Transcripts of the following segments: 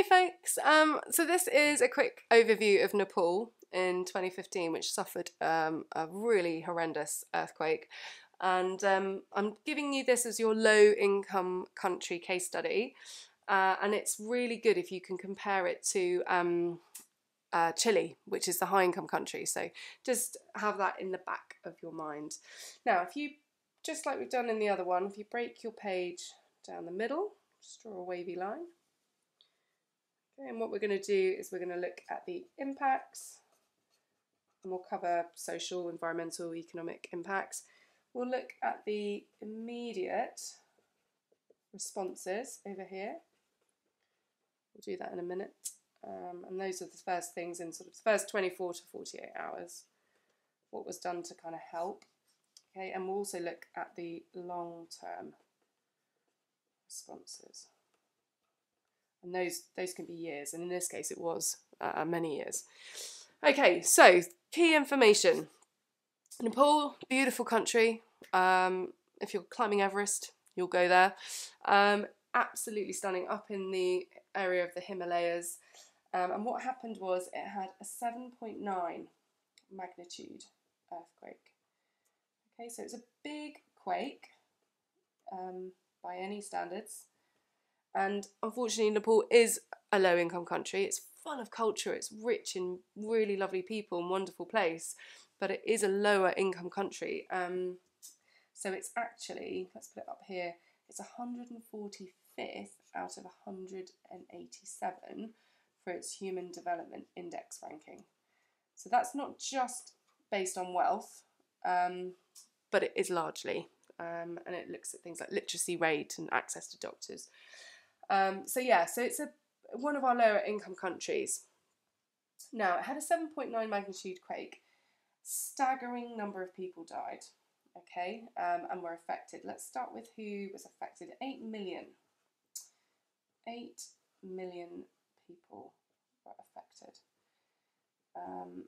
Hey folks, um, so this is a quick overview of Nepal in 2015, which suffered um, a really horrendous earthquake. And um, I'm giving you this as your low income country case study. Uh, and it's really good if you can compare it to um, uh, Chile, which is the high income country. So just have that in the back of your mind. Now, if you, just like we've done in the other one, if you break your page down the middle, just draw a wavy line. And what we're going to do is we're going to look at the impacts and we'll cover social, environmental, economic impacts. We'll look at the immediate responses over here. We'll do that in a minute. Um, and those are the first things in sort of the first 24 to 48 hours. What was done to kind of help. Okay, and we'll also look at the long term responses and those those can be years, and in this case, it was uh, many years. Okay, so key information: Nepal, beautiful country. Um, if you're climbing Everest, you'll go there. Um, absolutely stunning, up in the area of the Himalayas. Um, and what happened was it had a 7.9 magnitude earthquake. Okay, so it's a big quake um, by any standards. And unfortunately, Nepal is a low income country. It's full of culture, it's rich in really lovely people and wonderful place, but it is a lower income country. Um, so it's actually, let's put it up here, it's 145th out of 187 for its Human Development Index ranking. So that's not just based on wealth, um, but it is largely. Um, and it looks at things like literacy rate and access to doctors. Um, so yeah, so it's a one of our lower income countries. Now it had a 7.9 magnitude quake. Staggering number of people died. Okay, um, and were affected. Let's start with who was affected. Eight million. Eight million people were affected. Um,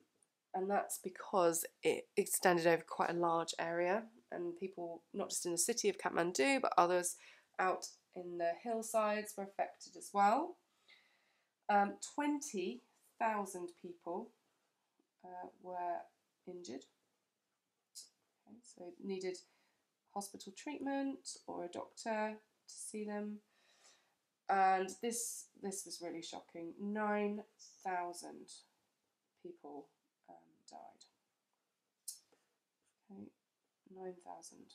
and that's because it extended over quite a large area, and people, not just in the city of Kathmandu, but others out in the hillsides were affected as well. Um, 20,000 people uh, were injured, okay, so needed hospital treatment or a doctor to see them. And this this was really shocking. Nine thousand people um, died. Okay, nine thousand.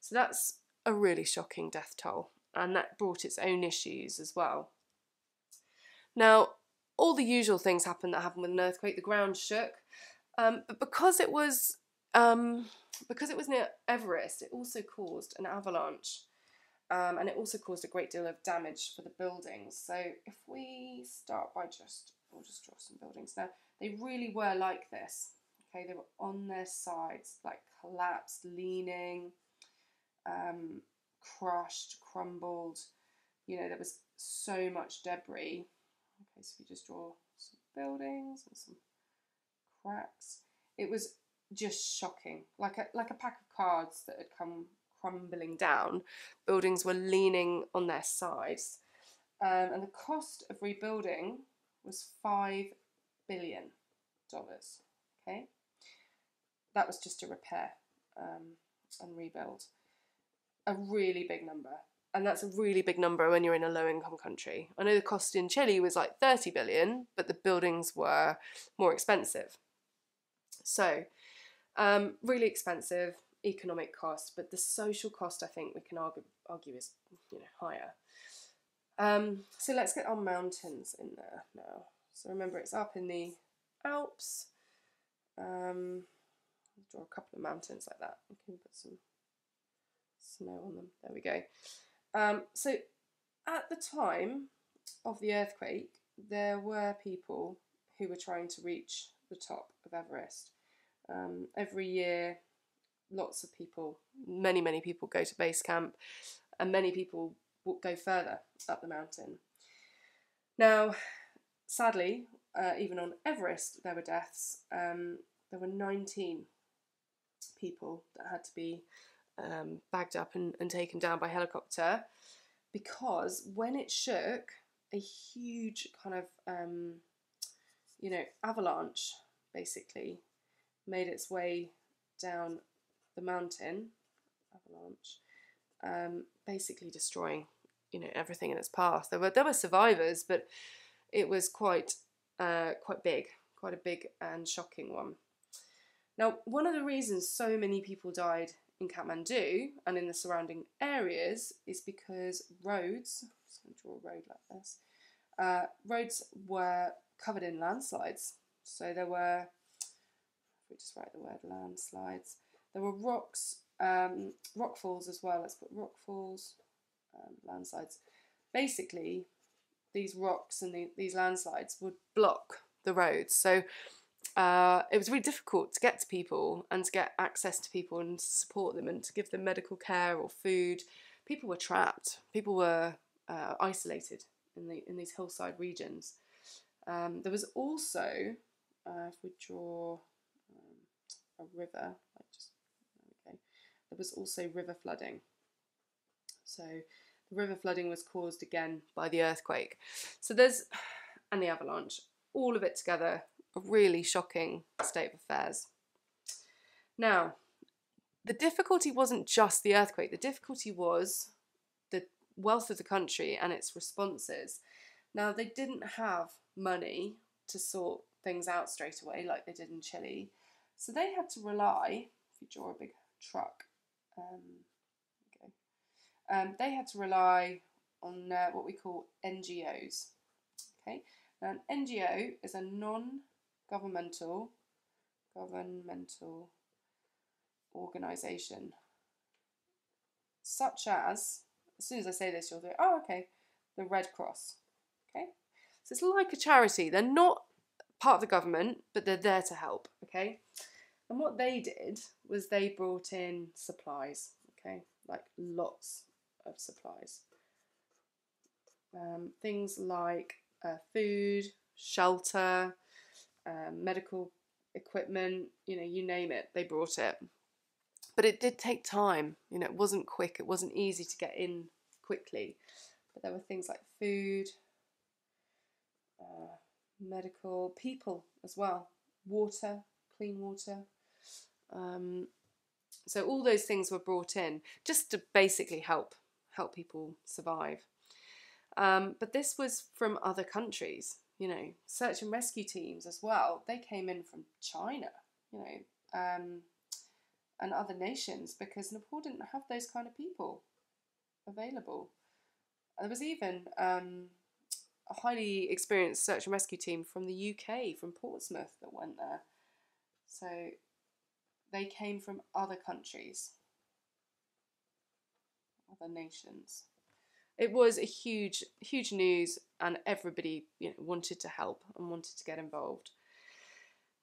So that's a really shocking death toll and that brought its own issues as well. Now, all the usual things happened that happened with an earthquake. The ground shook, um, but because it was um, because it was near Everest, it also caused an avalanche, um, and it also caused a great deal of damage for the buildings. So if we start by just we'll just draw some buildings now. They really were like this. Okay, they were on their sides, like collapsed, leaning. Crushed, crumbled. You know, there was so much debris. Okay, so we just draw some buildings and some cracks. It was just shocking, like a like a pack of cards that had come crumbling down. Buildings were leaning on their sides, um, and the cost of rebuilding was five billion dollars. Okay, that was just to repair um, and rebuild a really big number. And that's a really big number when you're in a low income country. I know the cost in Chile was like 30 billion, but the buildings were more expensive. So, um, really expensive economic cost, but the social cost I think we can argue, argue is you know higher. Um, so let's get our mountains in there now. So remember, it's up in the Alps. Um, draw a couple of mountains like that. We can put some snow on them. There we go. Um, so at the time of the earthquake, there were people who were trying to reach the top of Everest. Um, every year, lots of people, many, many people go to base camp, and many people go further up the mountain. Now, sadly, uh, even on Everest, there were deaths. Um, there were 19 people that had to be um, bagged up and, and taken down by helicopter because when it shook, a huge kind of um, you know avalanche basically made its way down the mountain avalanche um, basically destroying you know everything in its path. There were there were survivors but it was quite uh, quite big quite a big and shocking one. Now one of the reasons so many people died in Kathmandu and in the surrounding areas is because roads, I'm just going to draw a road like this, uh, roads were covered in landslides. So there were, if we just write the word landslides, there were rocks, um, rock falls as well. Let's put rock falls, um, landslides. Basically, these rocks and the, these landslides would block the roads. So uh, it was really difficult to get to people and to get access to people and to support them and to give them medical care or food. People were trapped. People were uh, isolated in the in these hillside regions. Um, there was also, uh, if we draw um, a river, just okay, there was also river flooding. So the river flooding was caused again by the earthquake. So there's and the avalanche. All of it together a really shocking state of affairs. Now, the difficulty wasn't just the earthquake, the difficulty was the wealth of the country and its responses. Now, they didn't have money to sort things out straight away like they did in Chile, so they had to rely, if you draw a big truck, um, okay, um, they had to rely on uh, what we call NGOs. Okay, now an NGO is a non governmental governmental organization. Such as as soon as I say this you'll go oh okay the Red Cross. Okay? So it's like a charity. They're not part of the government but they're there to help. Okay? And what they did was they brought in supplies. Okay? Like lots of supplies. Um, things like uh, food shelter um, medical equipment, you know, you name it, they brought it. But it did take time, you know, it wasn't quick, it wasn't easy to get in quickly. But there were things like food, uh, medical, people as well, water, clean water. Um, so all those things were brought in just to basically help help people survive. Um, but this was from other countries you know, search and rescue teams as well. They came in from China, you know, um, and other nations because Nepal didn't have those kind of people available. There was even um, a highly experienced search and rescue team from the UK, from Portsmouth, that went there. So they came from other countries, other nations it was a huge, huge news, and everybody you know, wanted to help and wanted to get involved.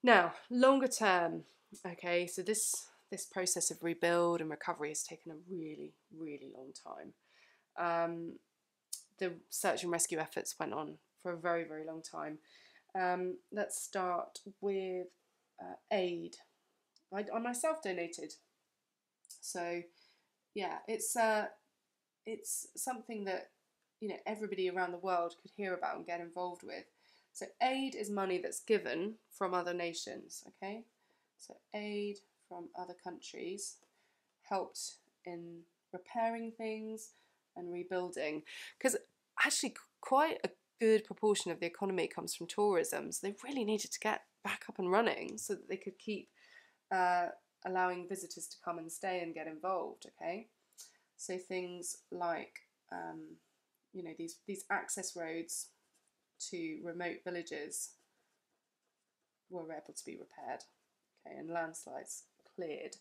Now, longer term, okay, so this this process of rebuild and recovery has taken a really, really long time. Um, the search and rescue efforts went on for a very, very long time. Um, let's start with uh, aid. I, I myself donated, so yeah, it's uh, it's something that you know everybody around the world could hear about and get involved with. So aid is money that's given from other nations, okay? So aid from other countries helped in repairing things and rebuilding because actually quite a good proportion of the economy comes from tourism. So they really needed to get back up and running so that they could keep uh, allowing visitors to come and stay and get involved, okay? So things like, um, you know, these, these access roads to remote villages were able to be repaired, okay, and landslides cleared.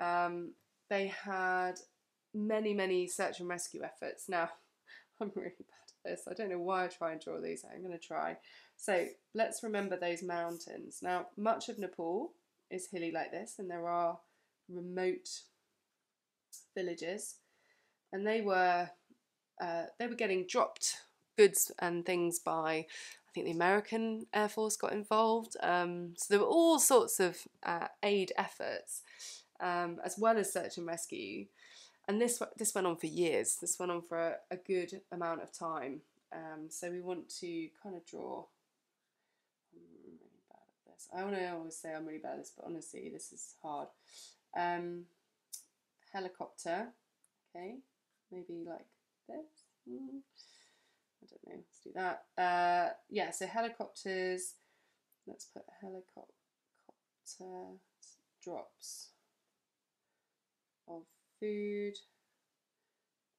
Um, they had many, many search and rescue efforts. Now, I'm really bad at this. I don't know why I try and draw these. I'm going to try. So let's remember those mountains. Now, much of Nepal is hilly like this, and there are remote villages, and they were uh, they were getting dropped goods and things by I think the American Air Force got involved. Um, so there were all sorts of uh, aid efforts, um, as well as search and rescue. And this this went on for years. This went on for a, a good amount of time. Um, so we want to kind of draw. This. I want to always say I'm really bad at this, but honestly, this is hard. Helicopter. Okay, maybe like this. Mm. I don't know. Let's do that. Uh, yeah. So helicopters. Let's put helicopter drops of food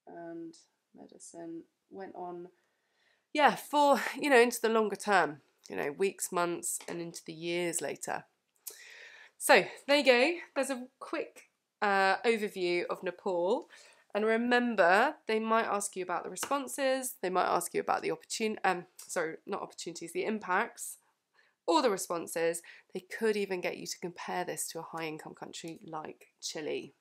and medicine went on yeah for you know into the longer term you know weeks months and into the years later so there you go there's a quick uh, overview of nepal. And remember they might ask you about the responses they might ask you about the opportunity um sorry not opportunities the impacts or the responses. They could even get you to compare this to a high income country like chile